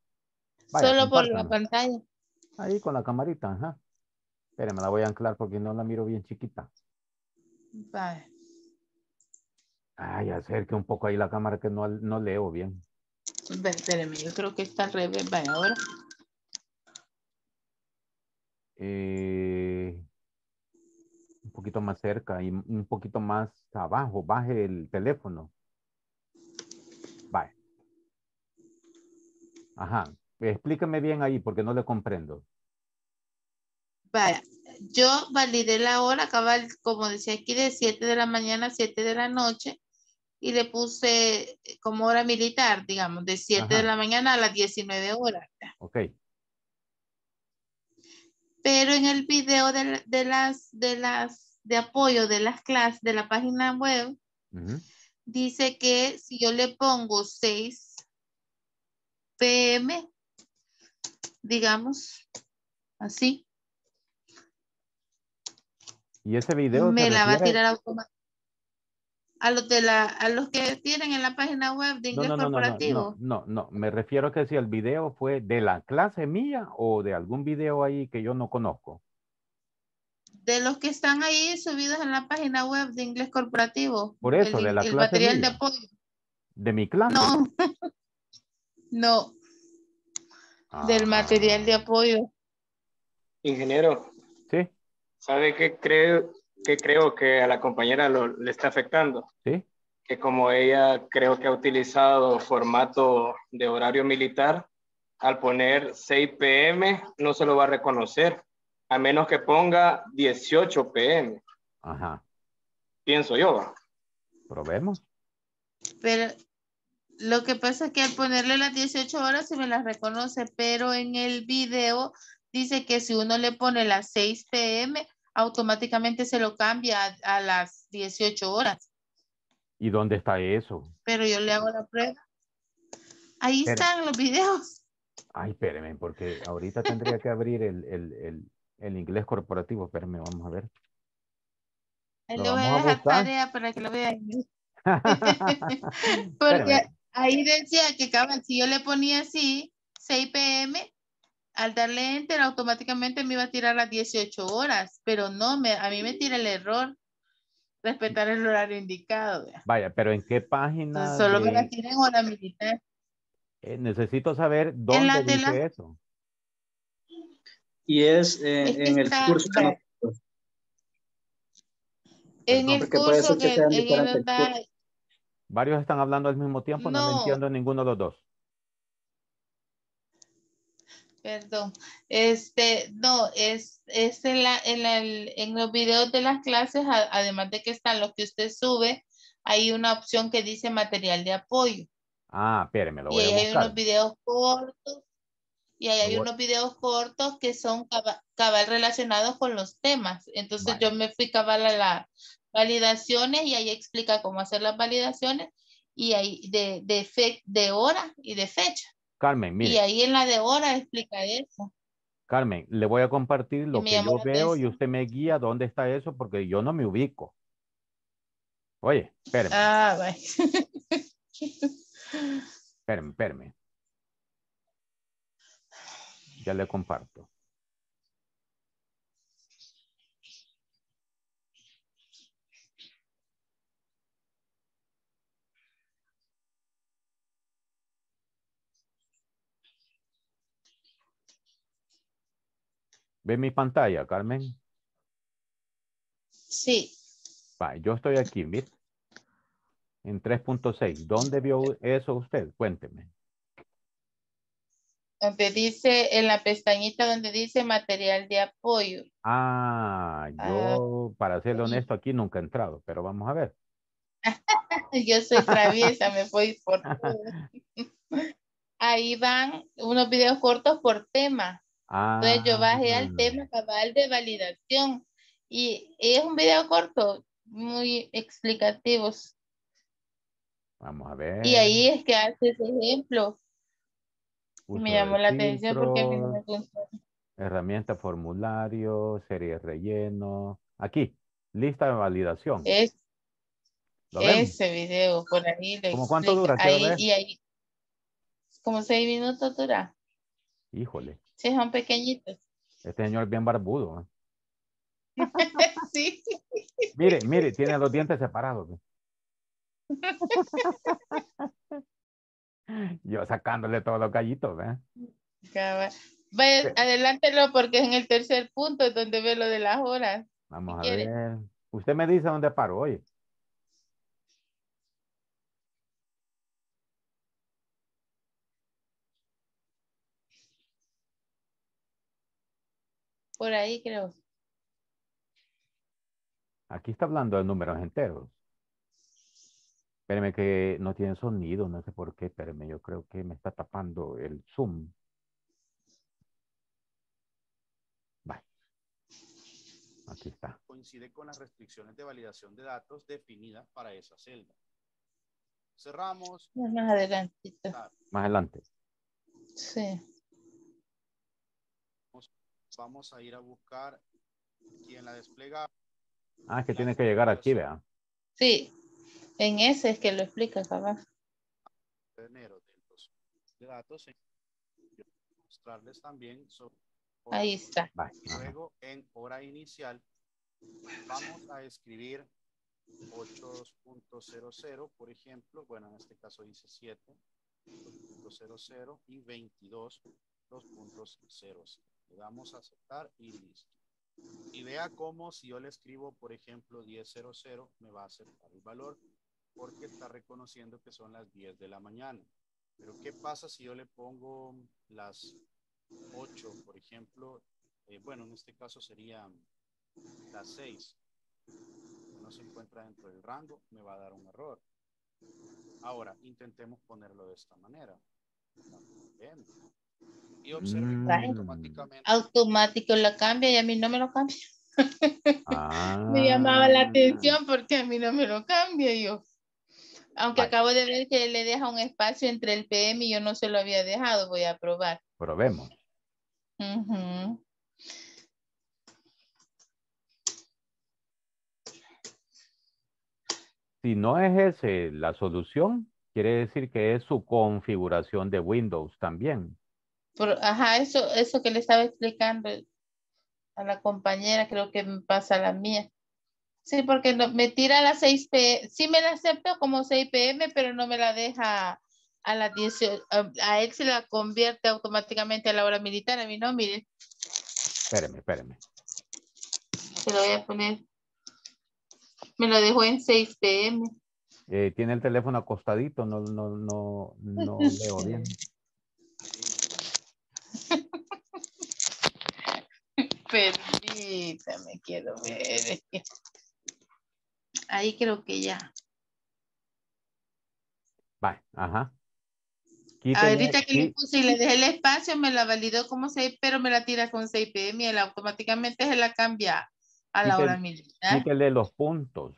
Vaya, solo por la pantalla. Ahí con la camarita, ajá. Espérame, la voy a anclar porque no la miro bien chiquita. Vale. Ay, acerque un poco ahí la cámara que no, no leo bien. Ve, Espérame, yo creo que está al revés. Vaya, ahora. Eh, un poquito más cerca y un poquito más abajo. Baje el teléfono. Vaya. Ajá. Explíqueme bien ahí porque no le comprendo. Vaya, yo validé la hora, cabal, como decía aquí, de 7 de la mañana a 7 de la noche y le puse eh, como hora militar, digamos, de 7 de la mañana a las 19 horas. Ok. Pero en el video de, de las, de las, de apoyo de las clases de la página web, Ujú. dice que si yo le pongo 6 pm, digamos, así, Y ese video me la va a tirar automáticamente. A los de la, a los que tienen en la página web de No, inglés no, no, no, no, corporativo. no, no, no. Me refiero a que si el video fue de la clase mía o de algún video ahí que yo no conozco. De los que están ahí subidos en la página web de inglés corporativo. Por eso, el, de la el clase material de apoyo. De mi clase. No. no, del material de Ah, apoyo. Ingeniero, ¿sabe qué creo, qué creo que a la compañera lo- le está afectando? sí. Que como ella creo que ha utilizado formato de horario militar, al poner 6 pm no se lo va a reconocer, a menos que ponga 18 pm, Ajá. pienso yo. Probemos. Pero lo que pasa es que al ponerle las 18 horas se me las reconoce, pero en el video dice que si uno le pone las 6 pm, automáticamente se lo cambia a, a las 18 horas. ¿Y dónde está eso? Pero yo le hago la prueba. Ahí Pero- están los videos. Ay, espéreme, porque ahorita tendría que abrir el, el, el, el inglés corporativo. Espérame, vamos a ver. Ahí le voy a a dejar buscar. tarea para que lo vean. Porque ahí decía que cabal, si yo le ponía así, 6 pm, al darle enter, automáticamente me iba a tirar las 18 horas, pero no, me, a mí me tira el error, respetar el horario indicado. Vaya, pero ¿en qué página? Entonces, solo me la tira en hora militar. eh, necesito saber dónde la dice la- eso. Y es eh, Es en el está- curso que no- En Perdón, el curso que en el Varios están hablando al mismo tiempo, no, No. entiendo ninguno de los dos. Perdón, este, no, es, es en, la, en, la- en los videos de las clases, a- además de que están los que usted sube, hay una opción que dice material de apoyo. Ah, espéreme, lo Y voy ahí a hay unos videos cortos, y ahí hay voy- unos videos cortos que son caba- cabal relacionados con los temas. Entonces yo me fui cabal a las validaciones y ahí explica cómo hacer las validaciones y ahí de, de, fe- de hora y de fecha. Carmen, Y mire, ahí en la de hora explica eso. Carmen, le voy a compartir lo que yo veo y usted me guía dónde está eso porque yo no me ubico. Oye, espérame, Ah, vaya. espérame, espérame. Ya le comparto. ¿Ve mi pantalla, Carmen? Sí, Va, yo estoy aquí, mire. En 3.6. ¿Dónde vio eso usted? Cuénteme. donde dice, en la pestañita donde dice material de apoyo. Ah, yo, para ser honesto, aquí nunca he entrado, pero vamos a ver. Yo soy traviesa, me voy por todo. Ahí van unos videos cortos por tema. Ah, Entonces yo bajé al tema cabal de validación y es un video corto, muy explicativos. Vamos a ver. Y ahí es que hace ese ejemplo. Uso Me de llamó la atención porque a mí no me. Herramienta formulario, serie relleno. Aquí, lista de validación. Es ese video, por ahí ¿Cómo cuánto dura? Ahí y ahí. Como seis minutos dura. Híjole, Sí, son pequeñitos. este señor es bien barbudo. ¿eh? Sí. Mire, mire, tiene los dientes separados. Yo sacándole todos los gallitos. Vaya, Sí. adelántelo porque es en el tercer punto donde ve lo de las horas. Vamos Si a quiere. ver. Usted me dice dónde paro, oye. Por ahí creo. Aquí está hablando de números enteros. Espéreme que no tiene sonido, no sé por qué. Espéreme, yo creo que me está tapando el Zoom. Vale. Aquí está. coincide con las restricciones de validación de datos definidas para esa celda. Cerramos. Más adelantito. Más adelante. Sí. Vamos a ir a buscar aquí en la desplegable. Ah, es que tiene que llegar aquí, vea. Sí. En ese es que lo explica, cabal. de enero de los datos. mostrarles también sobre Ahí está. Luego en hora inicial vamos a escribir 8.00 por ejemplo bueno en este caso dice 7 2.00 y 22 2.00 le damos a aceptar y listo y vea cómo si yo le escribo por ejemplo 10.00 me va a aceptar el valor porque está reconociendo que son las 10 de la mañana pero qué pasa si yo le pongo las 8, por ejemplo, eh, bueno, en este caso sería las 6. No se encuentra dentro del rango, me va a dar un error. Ahora, intentemos ponerlo de esta manera. Bien. Y observe Mm. automáticamente Automático lo cambia y a mí no me lo cambia. Ah. Me llamaba la atención porque a mí no me lo cambia yo. Aunque acabo de ver que le deja un espacio entre el PM y yo no se lo había dejado, voy a probar. Probemos. Si no es ese la solución, quiere decir que es su configuración de Windows también. Por- ajá, eso, eso que le estaba explicando a la compañera, creo que me pasa a la mía. Sí, porque no, me tira a las 6 p. Sí me la acepto como 6 pm, pero no me la deja a las 18. A, a él se la convierte automáticamente a la hora militar. A mí no, mire, Espéreme, espéreme. se lo voy a poner. Me lo dejó en 6 pm. Eh, tiene el teléfono acostadito, no, no, no, no leo bien. Permítame, quiero ver. Ahí creo que ya. Vale, ajá. Ahorita que le puse y le dejé el espacio, me la validó como 6, pero me la tira con 6 pm y él automáticamente se la cambia a la hora militar. quítele los puntos.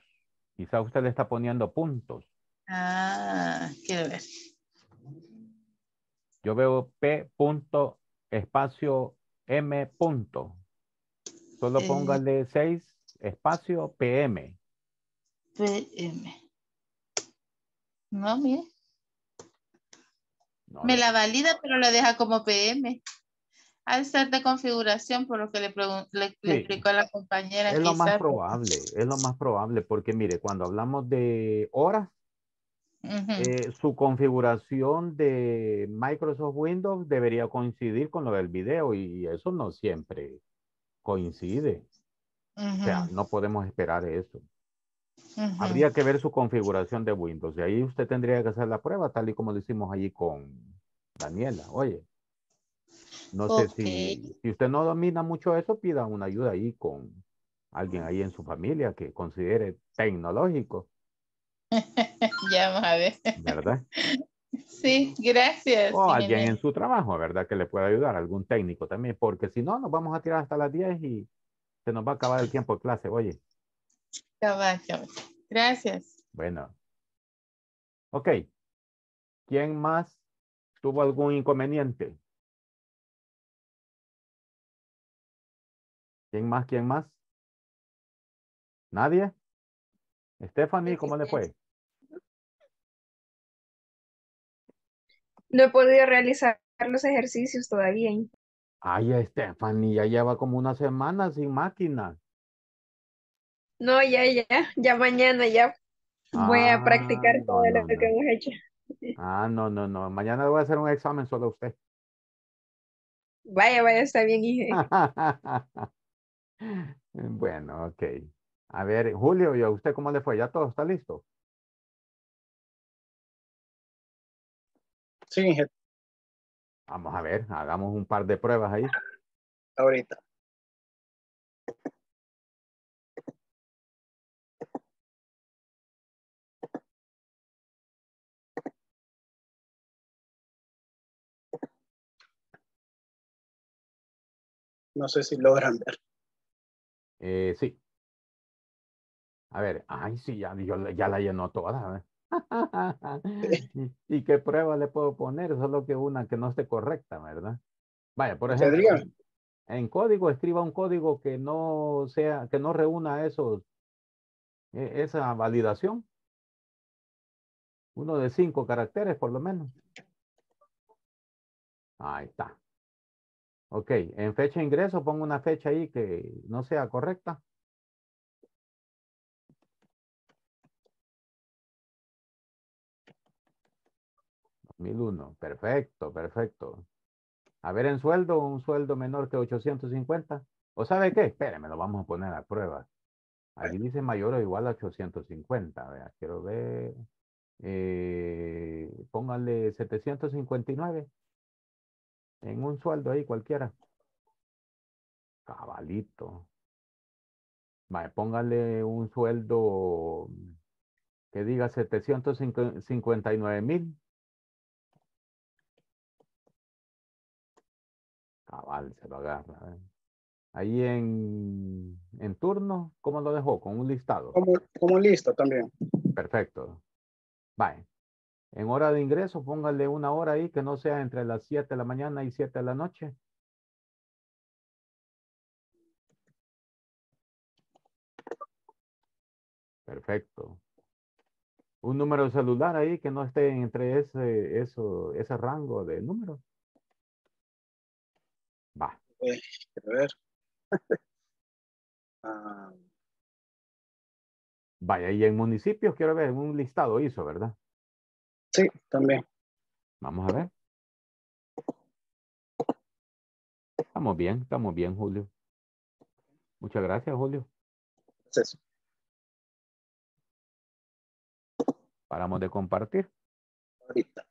Quizá usted le está poniendo puntos. Ah, quiero ver. Yo veo P punto espacio M punto. Solo Eh. póngale 6 espacio PM. PM. No, mire. No, Me la valida, pero la deja como PM. Al ser de configuración, por lo que le, le, le Sí. explicó a la compañera. Es lo más probable, es lo más probable, porque mire, cuando hablamos de horas, eh, su configuración de Microsoft Windows debería coincidir con lo del video y eso no siempre coincide. O sea, no podemos esperar eso. Habría que ver su configuración de Windows. Y ahí usted tendría que hacer la prueba, tal y como lo hicimos allí con Daniela. Oye, no sé si, si usted no domina mucho eso, pida una ayuda ahí con alguien ahí en su familia que considere tecnológico, Ya vamos a ver. ¿verdad? Sí, gracias. O alguien en su trabajo, ¿verdad? Que le pueda ayudar, algún técnico también, porque si no, nos vamos a tirar hasta las 10 y se nos va a acabar el tiempo de clase. Oye, Cabal, cabal. Gracias. bueno. Ok. ¿Quién más tuvo algún inconveniente? ¿Quién más? ¿Quién más? ¿Nadie? Stephanie, ¿cómo le fue? No he podido realizar los ejercicios todavía. Ay, Stephanie, ya lleva como una semana sin máquina. No, ya, ya, ya mañana ya voy a Ah, practicar todo no, lo que no. hemos hecho. Ah, no, no, no. Mañana voy a hacer un examen solo a usted. Vaya, vaya, está bien, hija. Bueno, ok. A ver, Julio, ¿y a usted cómo le fue? ¿Ya todo está listo? Vamos a ver, hagamos un par de pruebas ahí. ahorita. No sé si logran ver. Eh, sí. A ver, ay, sí, ya, yo ya la llenó toda. ¿Y, y qué prueba le puedo poner? Solo que una que no esté correcta, ¿verdad? Vaya, por ejemplo, en código, escriba un código que no sea, que no reúna esos, e- esa validación. Uno de cinco caracteres, por lo menos. Ahí está. Ok, en fecha de ingreso pongo una fecha ahí que no sea correcta. Mil uno, perfecto, perfecto. A ver, en sueldo, un sueldo menor que 850. ¿O sabe qué? Espéreme, lo vamos a poner a prueba. Ahí dice mayor o igual a 850. Vea, quiero ver. Eh, póngale 759 en un sueldo ahí cualquiera. Cabalito. Vale, póngale un sueldo que diga 759 mil. Cabal, se lo agarra. ¿eh? Ahí en, en turno, ¿cómo lo dejó? Con un listado. Como, como listo también. Perfecto. Vale. En hora de ingreso, póngale una hora ahí que no sea entre las 7 de la mañana y 7 de la noche. Perfecto. Un número de celular ahí que no esté entre ese, eso, ese rango de números. Va. Eh, a ver. Ah, Vaya, y en municipios quiero ver un listado hizo, ¿verdad? sí, también. Vamos a ver. Estamos bien, estamos bien, Julio. Muchas gracias, Julio. Eso. Paramos de compartir. Ahorita.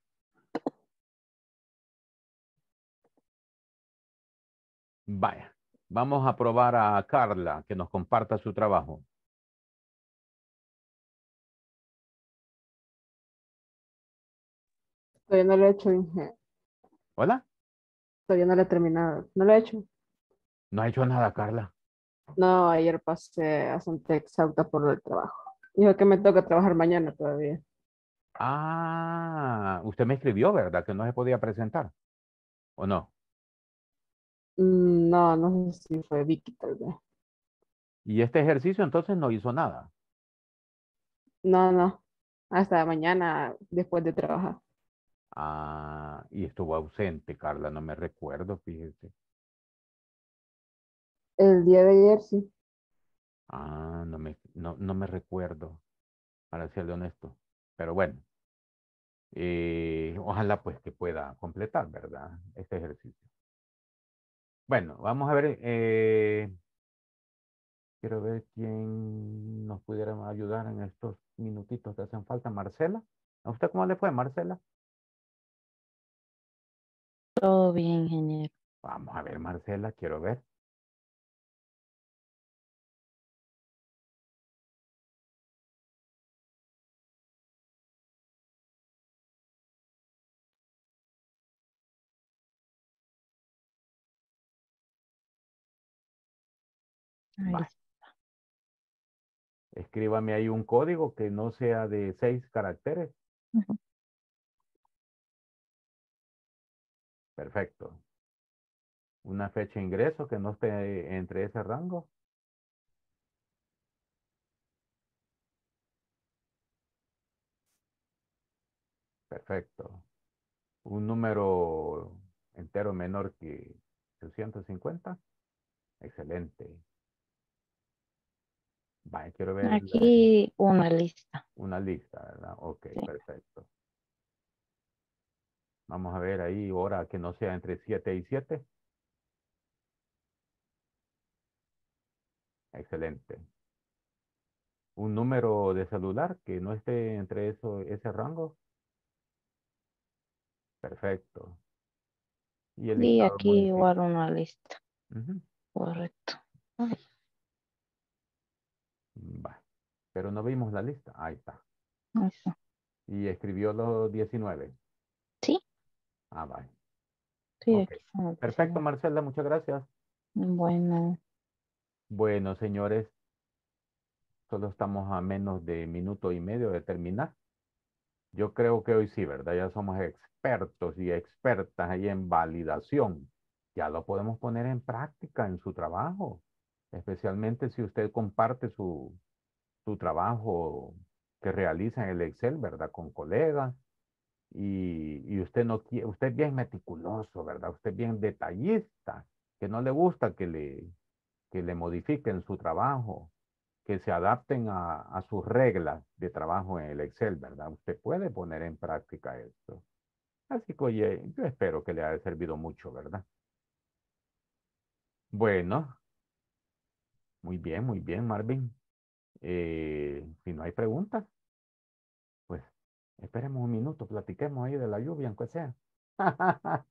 Vaya, vamos a probar a Carla que nos comparta su trabajo. Todavía no lo he hecho. Hola, Todavía no lo he terminado. No lo he hecho. no ha hecho nada, Carla. No, ayer pasé a Santa Exauta por el trabajo. Dijo que me toca trabajar mañana todavía. Ah, usted me escribió, ¿verdad? Que no se podía presentar. ¿O no? Mm, No, no sé si fue Vicky tal vez. Y este ejercicio entonces no hizo nada. No, no. Hasta mañana después de trabajar. Ah, y estuvo ausente, Carla, no me recuerdo, fíjese. El día de ayer sí. Ah, no me, no, no me recuerdo, para serle honesto. Pero bueno, eh, ojalá pues que pueda completar, ¿verdad? Este ejercicio. Bueno, vamos a ver, eh, Quiero ver quién nos pudiera ayudar en estos minutitos que hacen falta. Marcela. ¿A usted cómo le fue, Marcela? Todo bien, ingeniero. Vamos a ver, Marcela, quiero ver. Ahí está. Escríbame ahí un código que no sea de seis caracteres. Perfecto. Una fecha de ingreso que no esté entre ese rango. Perfecto. Un número entero menor que 650. Excelente. Vaya, quiero ver la- Aquí una lista. una lista, ¿verdad? Ok, Sí. perfecto. Vamos a ver ahí hora que no sea entre 7 y 7. Excelente. Un número de celular que no esté entre eso, ese rango. Perfecto. Y el Y aquí igual una lista. Correcto. Pero no vimos la lista. Ahí está. Eso. Y escribió los 19. Sí, Ah, vale. sí, Ok. aquí están los Perfecto. Marcela, muchas gracias. Bueno, Bueno, señores, solo estamos a menos de minuto y medio de terminar. Yo creo que hoy sí, ¿verdad? Ya somos expertos y expertas ahí en validación. Ya lo podemos poner en práctica en su trabajo, especialmente si usted comparte su, su trabajo que realiza en el Excel, ¿verdad? Con colegas. Y, y usted no quiere, usted es bien meticuloso, ¿verdad? Usted es bien detallista, que no le gusta que le, que le modifiquen su trabajo, que se adapten a, a sus reglas de trabajo en el Excel, ¿verdad? Usted puede poner en práctica esto. Así que, oye, yo espero que le haya servido mucho, ¿verdad? Bueno, muy bien, muy bien, Marvin. Eh, si no hay preguntas, pues esperemos un minuto, platiquemos ahí de la lluvia, aunque sea.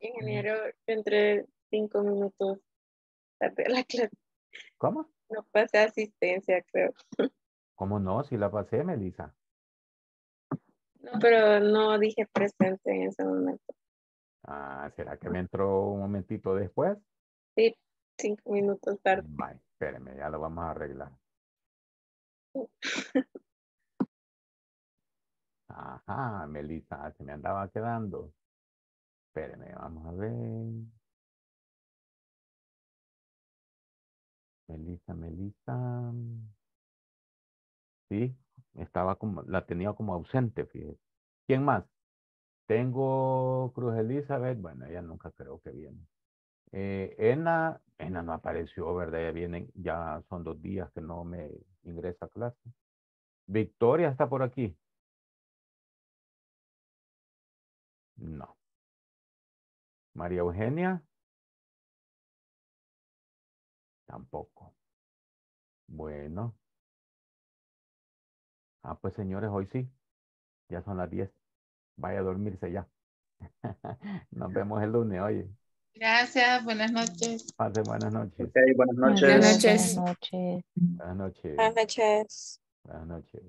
Ingeniero, entre cinco minutos tardé la clase. ¿Cómo? No pasé asistencia, creo. ¿Cómo no? Si la pasé, Melissa. No, pero no dije presente en ese momento. Ah, ¿será que me entró un momentito después? Sí, cinco minutos tarde. Bye, espéreme, ya lo vamos a arreglar. Ajá, Melissa, se me andaba quedando. Espéreme, vamos a ver. Melissa, Melissa. Sí, estaba como, la tenía como ausente, fíjese. ¿Quién más? Tengo Cruz Elizabeth, bueno, ella nunca creo que viene. Eh, Ena, Ena no apareció, ¿verdad? Ya vienen, ya son dos días que no me ingresa a clase. Victoria está por aquí. No. María Eugenia. Tampoco. Bueno. Ah, pues señores, hoy sí. Ya son las 10. Vaya a dormirse ya. Nos vemos el lunes, oye. Gracias, buenas noches. Pase buenas noches. Ok, buenas noches. Buenas Buenas noches. noches. Buenas noches. Buenas noches. Buenas noches.